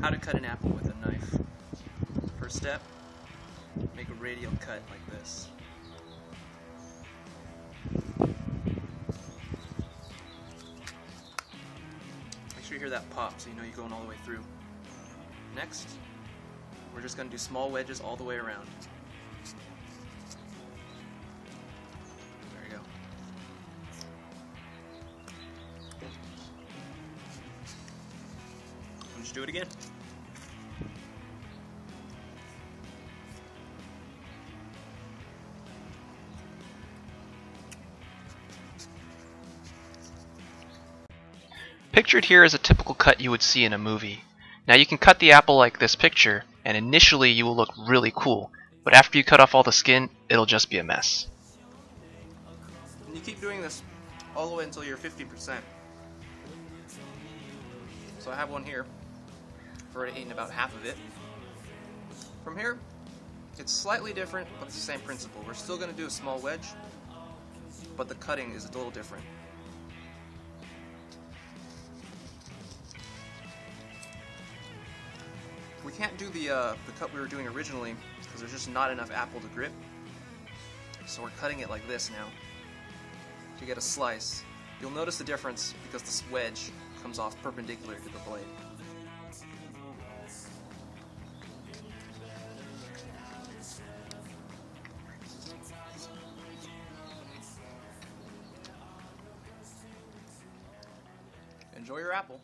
How to cut an apple with a knife. First step, make a radial cut like this. Make sure you hear that pop so you know you're going all the way through. Next, we're just going to do small wedges all the way around. Just do it again. Pictured here is a typical cut you would see in a movie. Now you can cut the apple like this picture, and initially you will look really cool, but after you cut off all the skin, it'll just be a mess. And you keep doing this all the way until you're 50%. So I have one here. I've already eaten about half of it. From here, it's slightly different, but it's the same principle. We're still going to do a small wedge, but the cutting is a little different. We can't do the, uh, the cut we were doing originally because there's just not enough apple to grip. So we're cutting it like this now to get a slice. You'll notice the difference because this wedge comes off perpendicular to the blade. Enjoy your apple.